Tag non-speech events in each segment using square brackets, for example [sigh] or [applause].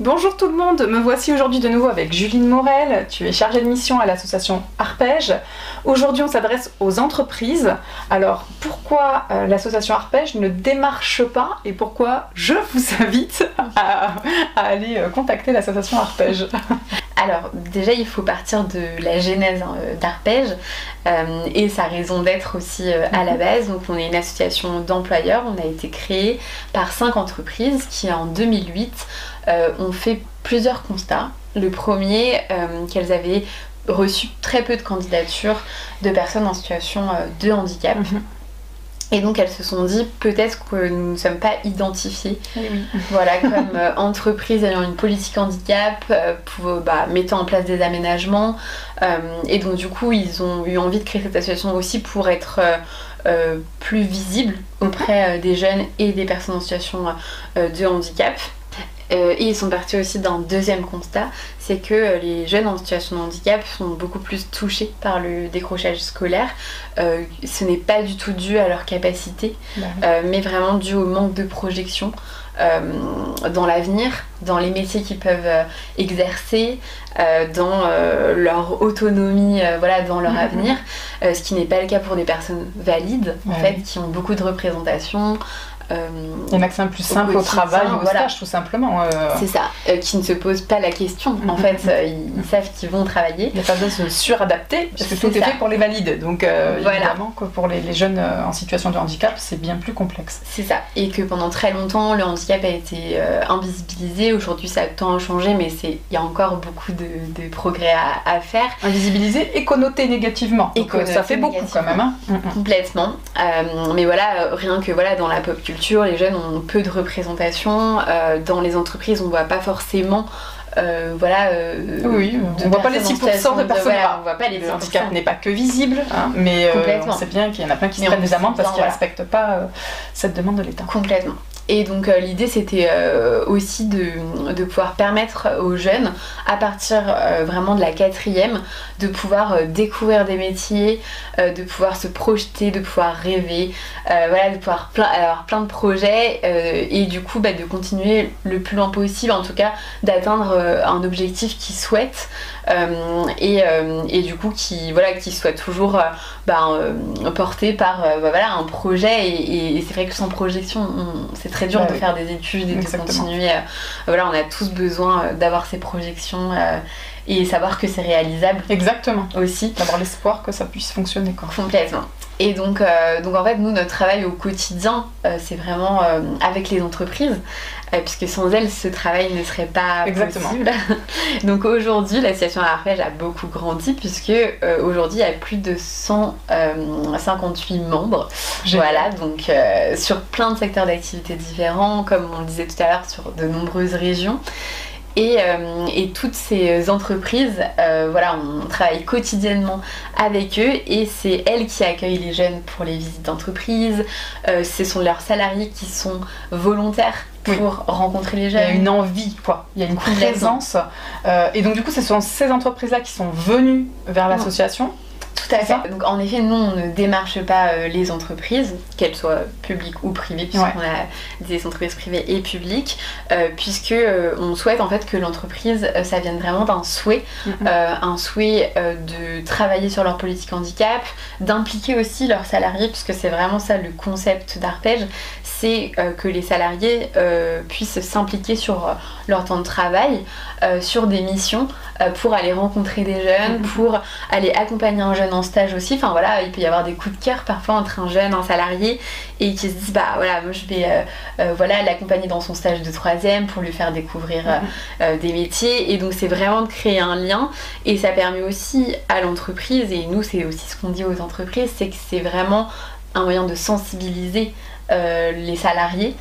Bonjour tout le monde, me voici aujourd'hui de nouveau avec Juline Morel. Tu es chargée de mission à l'association Arpège. Aujourd'hui, on s'adresse aux entreprises. Alors, pourquoi euh, l'association Arpège ne démarche pas et pourquoi je vous [laughs] invite à, aller euh, contacter l'association Arpège? Alors, déjà, il faut partir de la genèse hein, d'Arpège et sa raison d'être aussi à la mhm. base. Donc, on est une association d'employeurs. On a été créé par cinq entreprises qui, en 2008, euh, ont fait plusieurs constats. Le premier, euh, qu'elles avaient reçu très peu de candidatures de personnes en situation euh, de handicap. Mhm. Et donc elles se sont dit peut-être que nous ne sommes pas identifiés eh voilà, [laughs] comme entreprise ayant une politique handicap, bah, mettant en place des aménagements. et donc du coup ils ont eu envie de créer cette association aussi pour être plus visible auprès des jeunes et des personnes en situation de handicap. Euh, et ils sont partis aussi d'un deuxième constat, c'est que euh, les jeunes en situation de handicap sont beaucoup plus touchés par le décrochage scolaire. Euh, ce n'est pas du tout dû à leur capacité, bah mais vraiment dû au manque de projection. dans l'avenir, dans les métiers qu'ils peuvent exercer, dans leur autonomie, voilà, dans leur mm-hmm. avenir, ce qui n'est pas le cas pour des personnes valides, en fait, qui ont beaucoup de euh, un accès plus simple au, travail ou au stage, tout simplement. Euh. C'est ça, euh, qui ne se posent pas la question. En mm-hmm. fait, ils, savent qu'ils vont travailler. Il n'y a pas besoin de se suradapter, parce que tout est fait pour les valides. Donc, évidemment, que pour les, jeunes en situation de handicap, c'est bien plus complexe. C'est ça. Et que pendant très longtemps, le handicap a été invisibilisé. Aujourd'hui, ça a tant changé, mais il y a encore beaucoup de, progrès à, faire. Invisibilisé et connoté négativement. Et que ça fait beaucoup quand même. Hein. Complètement. mais voilà, rien que voilà, dans la pop culture, les jeunes ont peu de représentation. Euh, dans les entreprises, on ne voit pas forcément euh, voilà, euh, oui, on voit pas les 6% de personnes. on voit pas les le handicap n'est pas que visible, hein, mais on sait bien qu'il y en a plein qui se prennent des amendes parce qu'ils ne respectent pas cette demande de l'État. Complètement. Et donc euh, l'idée c'était euh, aussi de, pouvoir permettre aux jeunes, à partir euh, vraiment de la quatrième, de pouvoir découvrir des métiers, de pouvoir se projeter, de pouvoir rêver, voilà, de pouvoir avoir plein de projets et du coup bah, de continuer le plus loin possible, en tout cas d'atteindre un objectif qu'ils souhaitent et, du coup qui, voilà, soit toujours bah, porté par bah, voilà, un projet et, c'est vrai que sans projection c'est très très dur de faire des études et de continuer. Euh, voilà, on a tous besoin euh, d'avoir ces projections euh, et savoir que c'est réalisable. Exactement. Aussi. D'avoir l'espoir que ça puisse fonctionner. Quoi. Complètement. Et donc, donc en fait, nous, notre travail au quotidien, c'est vraiment avec les entreprises, puisque sans elles, ce travail ne serait pas Exactement. possible. [laughs] donc aujourd'hui, l'association Arpège a beaucoup grandi, puisque aujourd'hui, il y a plus de 158 membres. Voilà, donc sur plein de secteurs d'activité différents, comme on le disait tout à l'heure, sur de nombreuses régions. Euh, et, toutes ces entreprises, euh, voilà, on travaille quotidiennement avec eux et c'est elles qui accueillent les jeunes pour les visites d'entreprise. Euh, ce sont leurs salariés qui sont volontaires pour rencontrer les jeunes. Il y a une envie, quoi. Il y a une présence. et donc, du coup, ce sont ces entreprises-là qui sont venues vers l'association. Tout à fait. Donc en effet, nous, on ne démarche pas euh, les entreprises, qu'elles soient publiques ou privées, puisqu'on a des entreprises privées et publiques, euh, puisque euh, on souhaite en fait que l'entreprise, ça vienne vraiment d'un souhait, un souhait de travailler sur leur politique handicap, d'impliquer aussi leurs salariés, puisque c'est vraiment ça le concept d'Arpège, c'est que les salariés puissent s'impliquer sur leur temps de travail, sur des missions pour aller rencontrer des jeunes, pour aller accompagner un jeune en stage aussi. Enfin voilà, il peut y avoir des coups de cœur parfois entre un jeune, un salarié, et qui se disent bah voilà, moi je vais euh, euh, voilà l'accompagner dans son stage de troisième pour lui faire découvrir euh, des métiers. Et donc c'est vraiment de créer un lien, et ça permet aussi à l'entreprise, et nous c'est aussi ce qu'on dit aux entreprises, c'est que c'est vraiment un moyen de sensibiliser les salariés.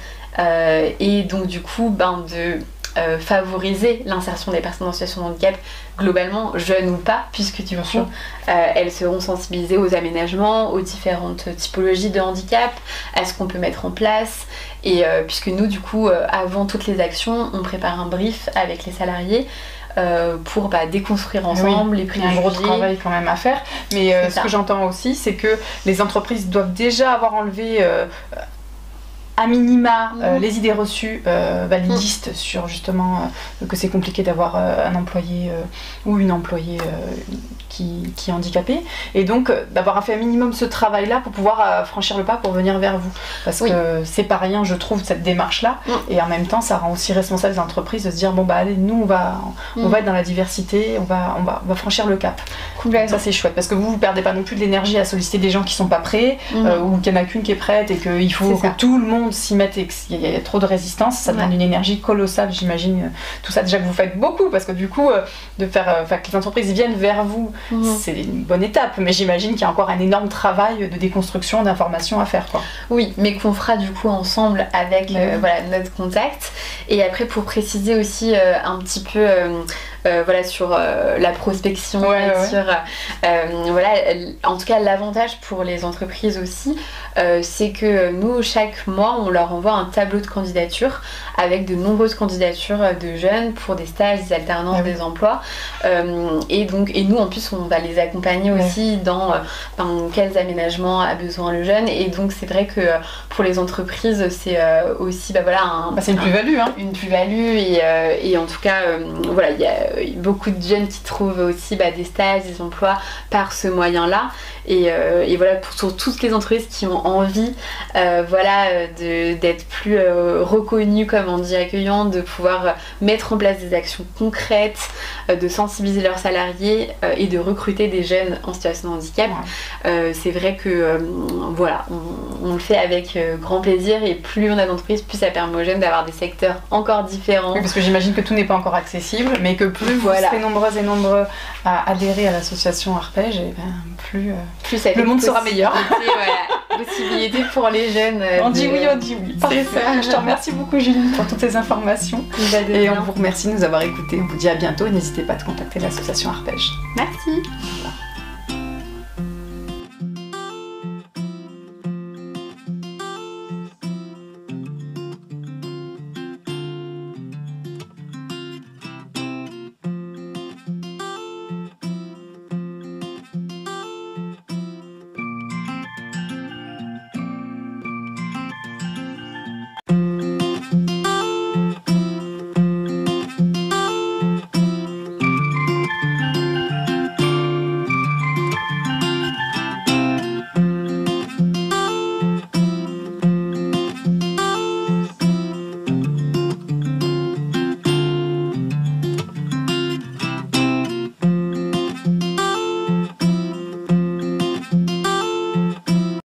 et donc du coup ben, de euh, favoriser l'insertion des personnes en situation de handicap globalement, jeunes ou pas, puisque du coup, euh, elles seront sensibilisées aux aménagements, aux différentes typologies de handicap, à ce qu'on peut mettre en place. Et euh, puisque nous, du coup, avant toutes les actions, on prépare un brief avec les salariés. pour bah, déconstruire ensemble les préjugés. Il y a un gros travail quand même à faire. Mais ce que j'entends aussi, c'est que les entreprises doivent déjà avoir enlevé à minima mhm. les idées reçues validistes sur justement que c'est compliqué d'avoir un employé ou une employée qui, qui, est handicapée. Et donc d'avoir fait un minimum ce travail-là pour pouvoir franchir le pas pour venir vers vous. Parce que c'est pas rien, je trouve, cette démarche-là. Mm. Et en même temps, ça rend aussi responsable les entreprises de se dire bon, bah allez, nous, on va, on mm. va être dans la diversité, on va, on va, on va franchir le cap. Ça, c'est chouette. Parce que vous, vous perdez pas non plus de l'énergie à solliciter des gens qui sont pas prêts, mm. euh, ou qu'il n'y en a qu'une qui est prête et qu'il faut que tout le monde s'y mette et qu'il y, a trop de résistance. Ça demande une énergie colossale, j'imagine. Euh, tout ça, déjà que vous faites beaucoup, parce que du coup, euh, de faire, que les entreprises viennent vers vous, c'est une bonne étape. Mais j'imagine qu'il y a encore un énorme travail de déconstruction, d'information à faire. Quoi. Oui, mais qu'on fera du coup ensemble avec bah voilà, notre contact. Et après, pour préciser aussi un petit peu euh, voilà, sur euh, la prospection, sur euh, voilà, en tout cas l'avantage pour les entreprises aussi, c'est que nous chaque mois on leur envoie un tableau de candidature avec de nombreuses candidatures de jeunes pour des stages, des alternances, ah des emplois. et donc et nous en plus on va les accompagner aussi dans, quels aménagements a besoin le jeune. Et donc c'est vrai que pour les entreprises c'est aussi bah, voilà bah, c'est une plus-value hein. une plus-value et, et, en tout cas voilà il y a beaucoup de jeunes qui trouvent aussi bah, des stages, des emplois par ce moyen-là. Et, euh, voilà, pour, toutes les entreprises qui ont envie euh, voilà, d'être plus reconnues, comme on dit, accueillantes, de pouvoir mettre en place des actions concrètes, de sensibiliser leurs salariés et de recruter des jeunes en situation de handicap. C'est vrai que voilà, on, le fait avec grand plaisir et plus on a d'entreprises, plus ça permet aux jeunes d'avoir des secteurs encore différents. parce que j'imagine que tout n'est pas encore accessible, mais que plus vous voilà. serez nombreuses et nombreux à adhérer à l'association Arpège, et ben plus, euh, plus le monde sera meilleur. voilà, possibilité pour les jeunes. Euh, on dit oui, on dit oui. Ça. Je te remercie beaucoup, Julie, pour toutes ces informations. Et on vous remercie de nous avoir écoutés. On vous dit à bientôt. N'hésitez pas à contacter l'association Arpège. Merci.